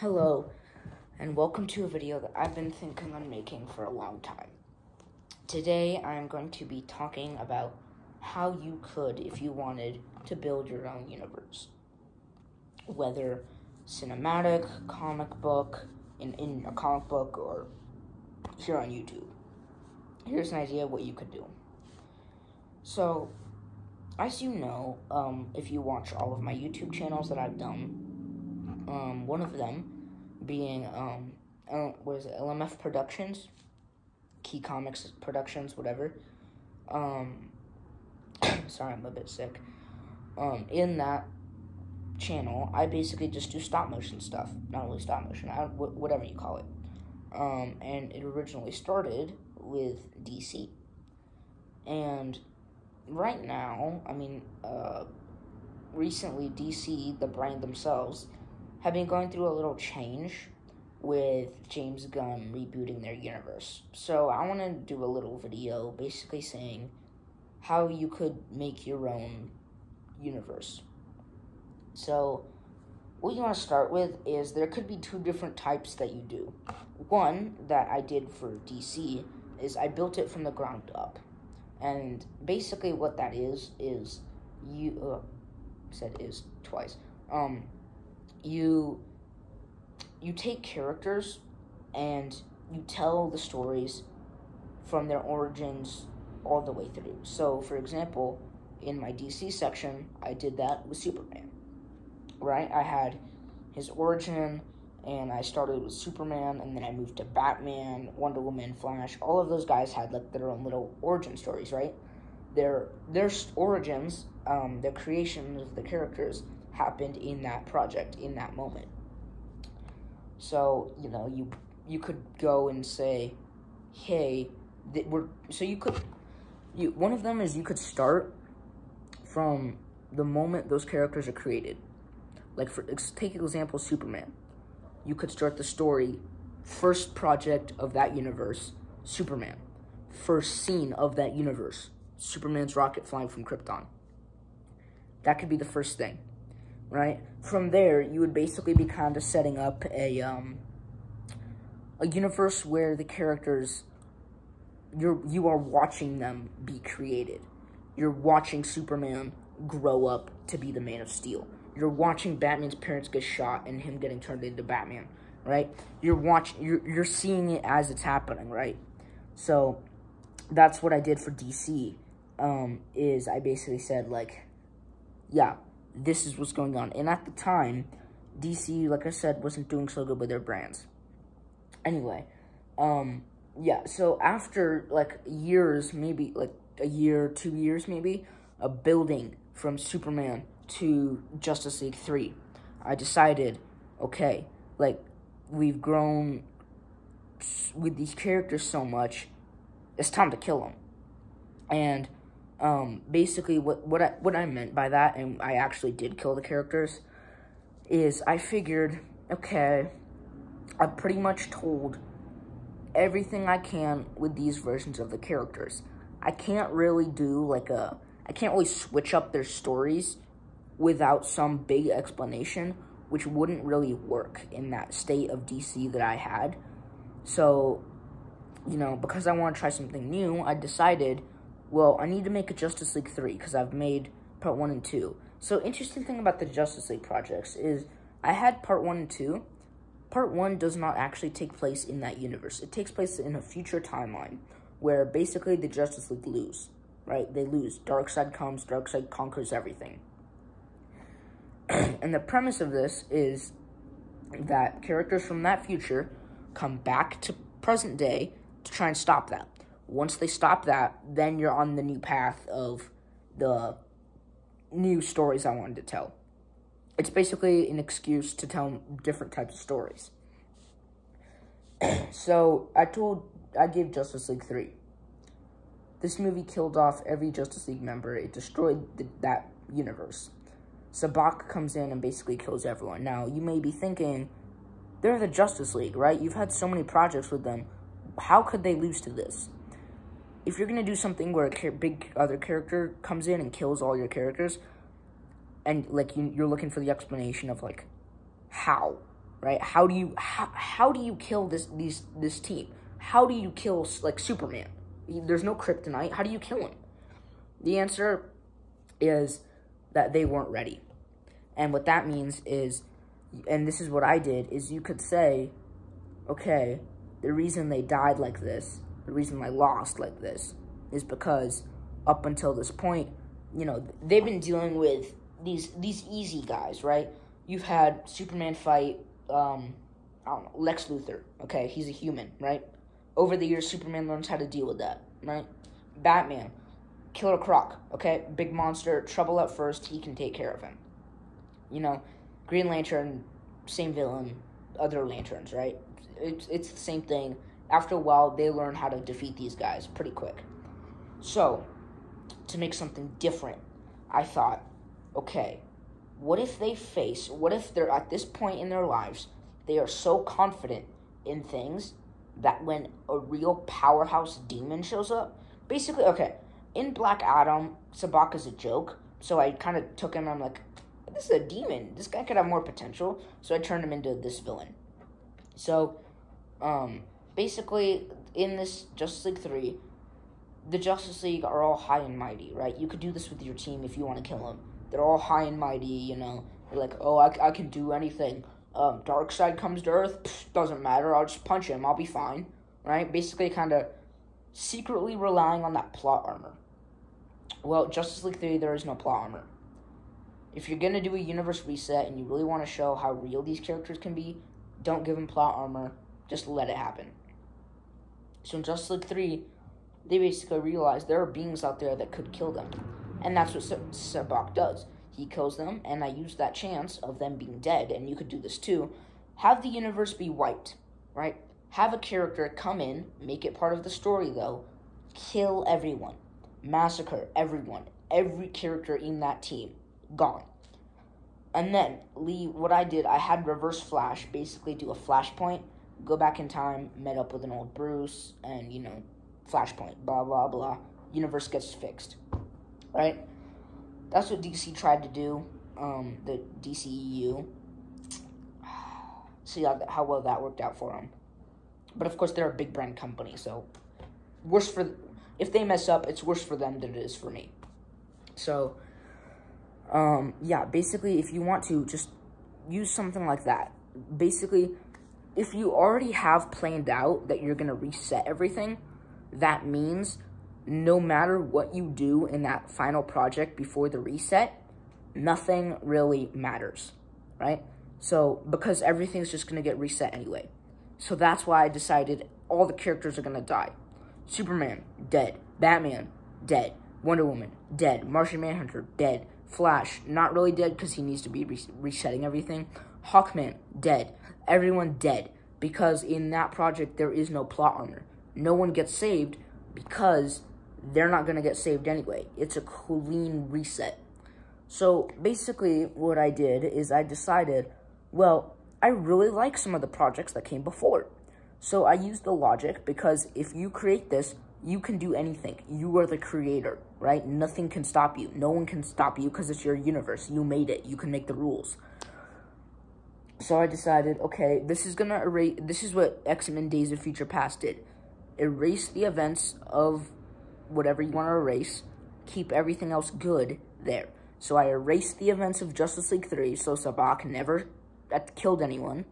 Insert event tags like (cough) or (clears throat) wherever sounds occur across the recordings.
Hello, and welcome to a video that I've been thinking on making for a long time. Today, I'm going to be talking about how you could, if you wanted, to build your own universe. Whether cinematic, comic book, in, in a comic book, or here on YouTube. Here's an idea of what you could do. So, as you know, um, if you watch all of my YouTube channels that I've done, um, one of them being um, uh, it, LMF Productions, Key Comics Productions, whatever. Um, (coughs) sorry, I'm a bit sick. Um, in that channel, I basically just do stop motion stuff. Not only stop motion, I, whatever you call it. Um, and it originally started with DC. And right now, I mean, uh, recently DC, the brand themselves, have been going through a little change with James Gunn rebooting their universe. So I want to do a little video basically saying how you could make your own universe. So what you want to start with is there could be two different types that you do. One that I did for DC is I built it from the ground up. And basically what that is is you uh, said is twice. Um you you take characters and you tell the stories from their origins all the way through. So, for example, in my DC section, I did that with Superman. Right? I had his origin, and I started with Superman, and then I moved to Batman, Wonder Woman, Flash. All of those guys had like their own little origin stories, right? Their their origins, um, the creation of the characters happened in that project in that moment. So you know you you could go and say, hey, that we're so you could you one of them is you could start from the moment those characters are created. Like for take example Superman. You could start the story first project of that universe, Superman. First scene of that universe, Superman's rocket flying from Krypton. That could be the first thing right? From there, you would basically be kind of setting up a um, a universe where the characters you're you are watching them be created. You're watching Superman grow up to be the Man of Steel. You're watching Batman's parents get shot and him getting turned into Batman, right? You're watching you're you're seeing it as it's happening, right? So that's what I did for DC. Um, is I basically said like, yeah, this is what's going on. And at the time, DC, like I said, wasn't doing so good with their brands. Anyway, um, yeah, so after, like, years, maybe, like, a year, two years, maybe, a building from Superman to Justice League 3, I decided, okay, like, we've grown with these characters so much, it's time to kill them. And um, basically what what I what I meant by that, and I actually did kill the characters, is I figured, okay, I pretty much told everything I can with these versions of the characters. I can't really do like a I can't really switch up their stories without some big explanation, which wouldn't really work in that state of DC that I had. So, you know, because I want to try something new, I decided well, I need to make a Justice League 3 because I've made part 1 and 2. So, interesting thing about the Justice League projects is I had part 1 and 2. Part 1 does not actually take place in that universe. It takes place in a future timeline where basically the Justice League lose, right? They lose. Darkseid comes, Darkseid conquers everything. (clears throat) and the premise of this is that characters from that future come back to present day to try and stop that. Once they stop that, then you're on the new path of the new stories I wanted to tell. It's basically an excuse to tell different types of stories. (clears throat) so I told, I gave Justice League 3. This movie killed off every Justice League member. It destroyed the, that universe. Sabbac comes in and basically kills everyone. Now, you may be thinking, they're the Justice League, right? You've had so many projects with them. How could they lose to this? If you're gonna do something where a big other character comes in and kills all your characters, and like you, you're looking for the explanation of like how, right? How do you how, how do you kill this these this team? How do you kill like Superman? There's no kryptonite. How do you kill him? The answer is that they weren't ready. And what that means is and this is what I did is you could say okay, the reason they died like this, the reason I lost like this is because up until this point, you know, they've been dealing with these these easy guys, right? You've had Superman fight um I don't know, Lex Luthor. Okay, he's a human, right? Over the years Superman learns how to deal with that, right? Batman, Killer Croc, okay? Big monster, trouble at first, he can take care of him. You know, Green Lantern, same villain, other lanterns, right? It's it's the same thing. After a while, they learn how to defeat these guys pretty quick. So, to make something different, I thought, okay, what if they face, what if they're at this point in their lives, they are so confident in things that when a real powerhouse demon shows up, basically, okay, in Black Adam, Sabbac is a joke, so I kind of took him, I'm like, this is a demon. This guy could have more potential, so I turned him into this villain. So, um, basically, in this Justice League 3, the Justice League are all high and mighty, right? You could do this with your team if you want to kill them. They're all high and mighty, you know. They're like, oh, I, I can do anything. Um, side comes to Earth, pff, doesn't matter. I'll just punch him. I'll be fine, right? Basically, kind of secretly relying on that plot armor. Well, Justice League 3, there is no plot armor. If you're gonna do a universe reset and you really want to show how real these characters can be, don't give them plot armor. Just let it happen. So in Justice League 3, they basically realize there are beings out there that could kill them. And that's what Sabbac does. He kills them, and I use that chance of them being dead, and you could do this too. Have the universe be wiped, right? Have a character come in, make it part of the story though, kill everyone, massacre everyone, every character in that team, gone. And then, Lee, what I did, I had Reverse Flash basically do a flashpoint, go back in time, met up with an old Bruce, and, you know, flashpoint, blah, blah, blah. Universe gets fixed. Right? That's what DC tried to do, um, the DCEU. (sighs) See how, how well that worked out for them. But of course, they're a big brand company, so worse for if they mess up, it's worse for them than it is for me. So, um, yeah, basically, if you want to, just use something like that. Basically, if you already have planned out that you're going to reset everything, that means no matter what you do in that final project before the reset, nothing really matters, right? So, because everything's just going to get reset anyway. So that's why I decided all the characters are going to die. Superman, dead. Batman, dead. Wonder Woman, dead. Martian Manhunter, dead. Flash, not really dead because he needs to be re resetting everything. Hawkman, dead. Everyone dead. Because in that project, there is no plot armor. No one gets saved because they're not going to get saved anyway. It's a clean reset. So basically, what I did is I decided, well, I really like some of the projects that came before. So I used the logic because if you create this, you can do anything. You are the creator, right? Nothing can stop you. No one can stop you because it's your universe. You made it. You can make the rules. So I decided, okay, this is gonna erase. This is what X Men Days of Future Past did. Erase the events of whatever you want to erase. Keep everything else good there. So I erased the events of Justice League 3, so Sabbac never killed anyone.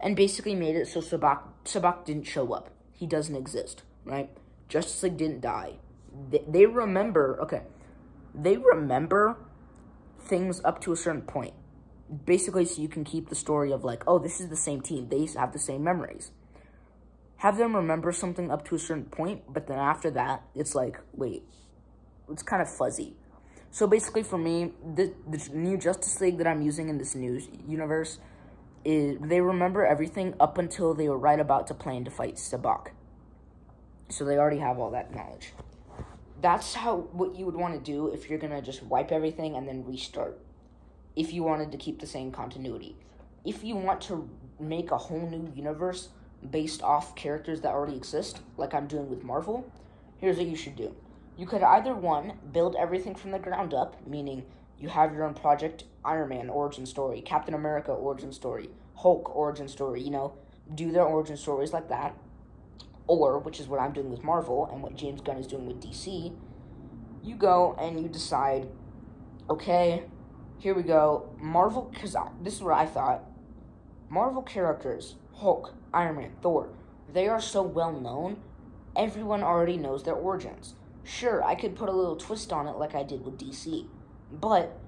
And basically made it so Sabak Sabbac didn't show up. He doesn't exist, right? Justice League didn't die. They, they remember, okay, they remember things up to a certain point. Basically, so you can keep the story of like, oh, this is the same team. They have the same memories. Have them remember something up to a certain point, but then after that, it's like, wait, it's kind of fuzzy. So basically for me, the, the new Justice League that I'm using in this new universe, is they remember everything up until they were right about to plan to fight Sabbac. So they already have all that knowledge. That's how what you would want to do if you're going to just wipe everything and then restart. If you wanted to keep the same continuity. If you want to make a whole new universe based off characters that already exist, like I'm doing with Marvel, here's what you should do. You could either one, build everything from the ground up, meaning you have your own project, Iron Man origin story, Captain America origin story, Hulk origin story, you know, do their origin stories like that. Or, which is what I'm doing with Marvel and what James Gunn is doing with DC, you go and you decide, okay, here we go. Marvel, because this is what I thought. Marvel characters, Hulk, Iron Man, Thor, they are so well known, everyone already knows their origins. Sure, I could put a little twist on it like I did with DC, but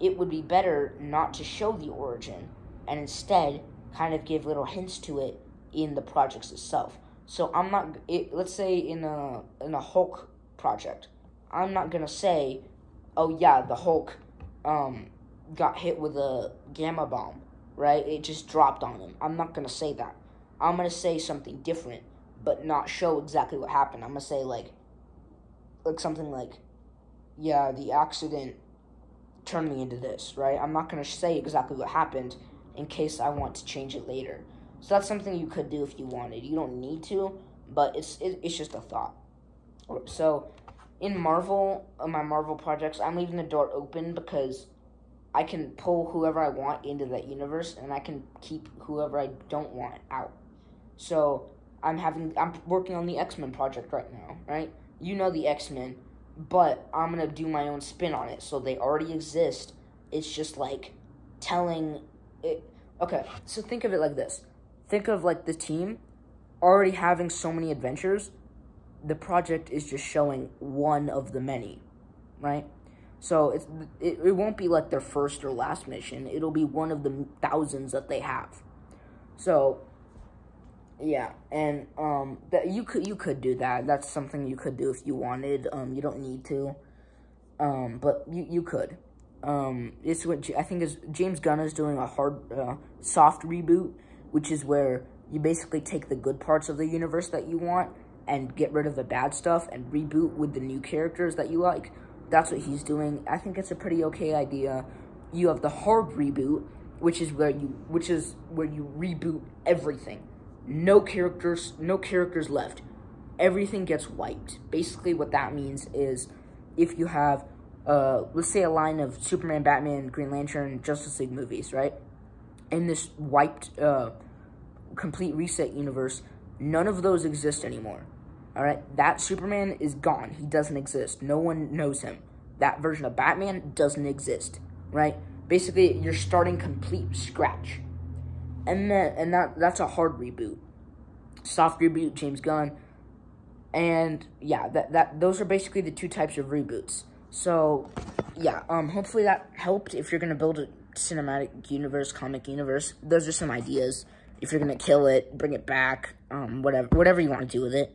it would be better not to show the origin and instead kind of give little hints to it in the projects itself. So I'm not. It, let's say in a in a Hulk project, I'm not gonna say, "Oh yeah, the Hulk um, got hit with a gamma bomb," right? It just dropped on him. I'm not gonna say that. I'm gonna say something different, but not show exactly what happened. I'm gonna say like, like something like, "Yeah, the accident turned me into this," right? I'm not gonna say exactly what happened in case I want to change it later. So that's something you could do if you wanted. You don't need to, but it's it, it's just a thought. So in Marvel, uh, my Marvel projects, I'm leaving the door open because I can pull whoever I want into that universe, and I can keep whoever I don't want out. So I'm having I'm working on the X Men project right now, right? You know the X Men, but I'm gonna do my own spin on it. So they already exist. It's just like telling it. Okay, so think of it like this: think of like the team already having so many adventures. The project is just showing one of the many, right? So it's it, it won't be like their first or last mission. It'll be one of the thousands that they have. So yeah, and um, that you could you could do that. That's something you could do if you wanted. Um, you don't need to, um, but you you could. Um, it's what I think is James Gunn is doing a hard, uh, soft reboot, which is where you basically take the good parts of the universe that you want and get rid of the bad stuff and reboot with the new characters that you like. That's what he's doing. I think it's a pretty okay idea. You have the hard reboot, which is where you which is where you reboot everything no characters, no characters left. Everything gets wiped. Basically, what that means is if you have, uh, let's say, a line of Superman, Batman, Green Lantern, Justice League movies, right? In this wiped, uh, complete reset universe, none of those exist anymore. All right, that Superman is gone. He doesn't exist. No one knows him. That version of Batman doesn't exist. Right? Basically, you're starting complete scratch and then and that that's a hard reboot. Soft reboot, James Gunn, and yeah, that that those are basically the two types of reboots. So yeah, um, hopefully that helped. If you're gonna build a cinematic universe, comic universe, those are some ideas. If you're gonna kill it, bring it back, um, whatever whatever you want to do with it.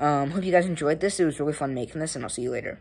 Um, hope you guys enjoyed this. It was really fun making this, and I'll see you later.